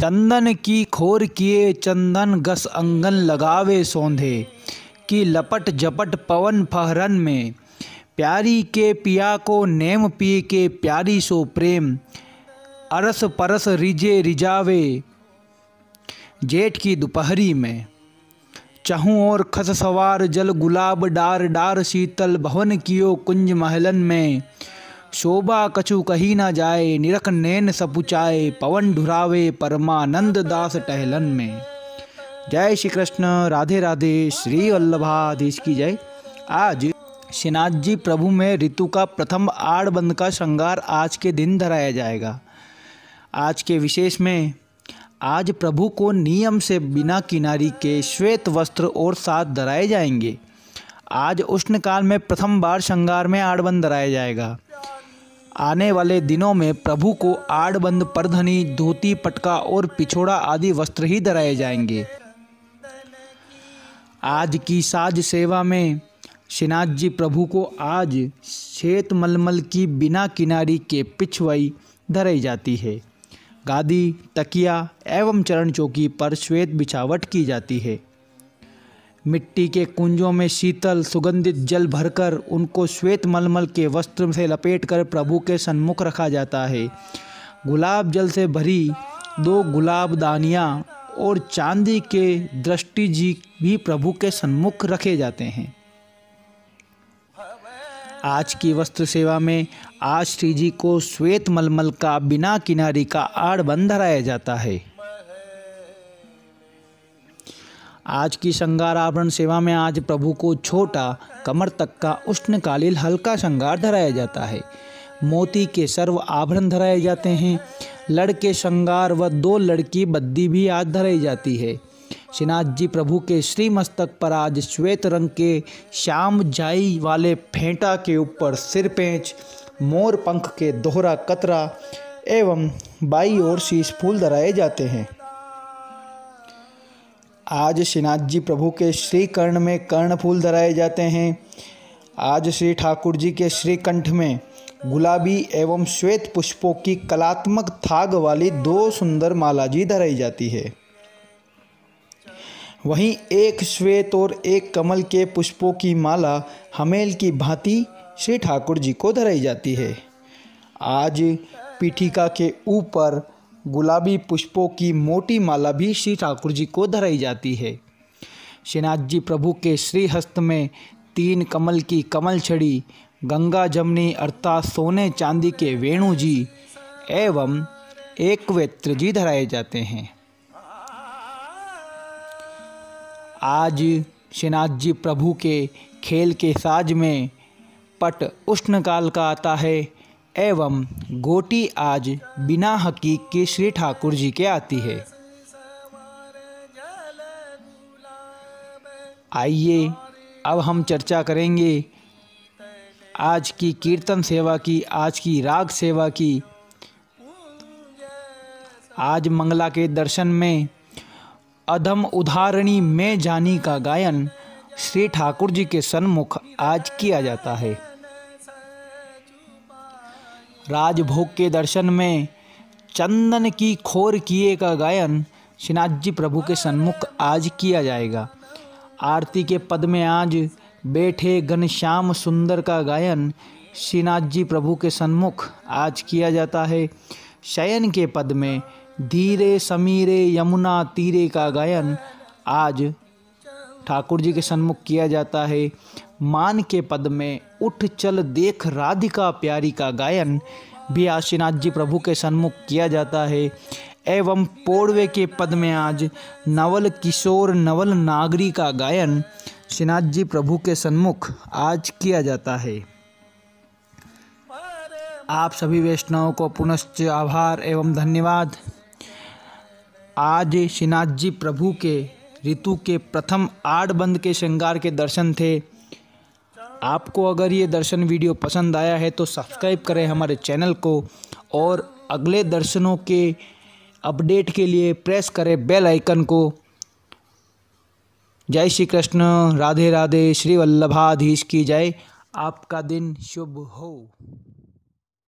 चंदन की खोर किए चंदन गस अंगन लगावे सौंधे, की लपट जपट पवन फहरन में। प्यारी के पिया को नेम पी के प्यारी सो प्रेम, अरस परस रिजे रिजावे जेठ की दोपहरी में। चहूँ और खस सवार जल गुलाब डार डार शीतल भवन कियो कुंज महलन में। शोभा कछु कही न जाए, निरख नैन सपुचाए, पवन ढुरावे परमानंद दास टहलन में। जय श्री कृष्ण राधे राधे, श्री वल्लभाधीश की जय। आज श्रीनाथ जी प्रभु में ऋतु का प्रथम आड़बंद का श्रृंगार आज के दिन धराया जाएगा। आज के विशेष में, आज प्रभु को नियम से बिना किनारी के श्वेत वस्त्र और साथ धराए जाएँगे। आज उष्ण काल में प्रथम बार श्रृंगार में आड़बंद धराया जाएगा। आने वाले दिनों में प्रभु को आड़बंद, परधनी, धोती, पटका और पिछोड़ा आदि वस्त्र ही धराए जाएँगे। आज की साज सेवा में श्रीनाथ जी प्रभु को आज श्वेत मलमल की बिना किनारी के पिछवई धराई जाती है। गादी, तकिया एवं चरण चौकी पर श्वेत बिछावट की जाती है। मिट्टी के कुंजों में शीतल, सुगंधित जल भरकर उनको श्वेत मलमल के वस्त्र से लपेटकर प्रभु के सन्मुख रखा जाता है। गुलाब जल से भरी दो गुलाब दानियाँ और चांदी के दृष्टि जी भी प्रभु के सन्मुख रखे जाते हैं। आज की वस्त्र सेवा में आज श्री जी को श्वेत मलमल का बिना किनारी का आड़बंद धराया जाता है। आज की श्रृंगार आभरण सेवा में आज प्रभु को छोटा, कमर तक का उष्णकालीन हल्का श्रृंगार धराया जाता है। मोती के सर्व आभरण धराए जाते हैं। लड़के श्रृंगार व दो लड़की बद्दी भी आज धराई जाती है। श्रीनाथ जी प्रभु के श्री मस्तक पर आज श्वेत रंग के श्याम जाई वाले फेंटा के ऊपर सिर पेंच, मोर पंख के दोहरा कतरा एवं बाई और शीश फूल धराए जाते हैं। आज श्रीनाथ जी प्रभु के श्री कर्ण में कर्ण फूल धराए जाते हैं। आज श्री ठाकुर जी के श्री कंठ में गुलाबी एवं श्वेत पुष्पों की कलात्मक थाग वाली दो सुंदर माला जी धराई जाती है। वहीं एक श्वेत और एक कमल के पुष्पों की माला हमेल की भांति श्री ठाकुर जी को धराई जाती है। आज पीठिका के ऊपर गुलाबी पुष्पों की मोटी माला भी श्री ठाकुर जी को धराई जाती है। श्रीनाथ जी प्रभु के श्रीहस्त में तीन कमल की कमल छड़ी, गंगा जमनी अर्थात सोने चांदी के वेणु जी एवं एक वेत्र जी धराए जाते हैं। आज श्रीनाथ जी प्रभु के खेल के साज में पट उष्ण काल का आता है। एवं गोटी आज बिना हकीक के श्री ठाकुर जी के आती है। आइए, अब हम चर्चा करेंगे आज की कीर्तन सेवा की, आज की राग सेवा की। आज मंगला के दर्शन में अधम उदाहरणी में जानी का गायन श्री ठाकुर जी के सन्मुख आज किया जाता है। राजभोग के दर्शन में चंदन की खोर किए का गायन श्रीनाथ जी प्रभु के सन्मुख आज किया जाएगा। आरती के पद में आज बैठे घनश्याम सुंदर का गायन श्रीनाथ जी प्रभु के सन्मुख आज किया जाता है। शयन के पद में धीरे समीरे यमुना तीरे का गायन आज ठाकुर जी के सन्मुख किया जाता है। मान के पद में उठ चल देख राधिका प्यारी का गायन। भी आज श्रीनाथ जी प्रभु के सन्मुख किया जाता है। एवं पोड़वे के पद में आज नवल किशोर, नवल नागरी का गायन श्रीनाथ जी प्रभु के सन्मुख आज किया जाता है। आप सभी वैष्णवों को पुनश्च आभार एवं धन्यवाद। आज श्रीनाथ जी प्रभु के ऋतु के प्रथम आठ बंद के श्रृंगार के दर्शन थे। आपको अगर ये दर्शन वीडियो पसंद आया है तो सब्सक्राइब करें हमारे चैनल को और अगले दर्शनों के अपडेट के लिए प्रेस करें बेल आइकन को। जय श्री कृष्ण, राधे राधे, श्री वल्लभाधीश की जय। आपका दिन शुभ हो।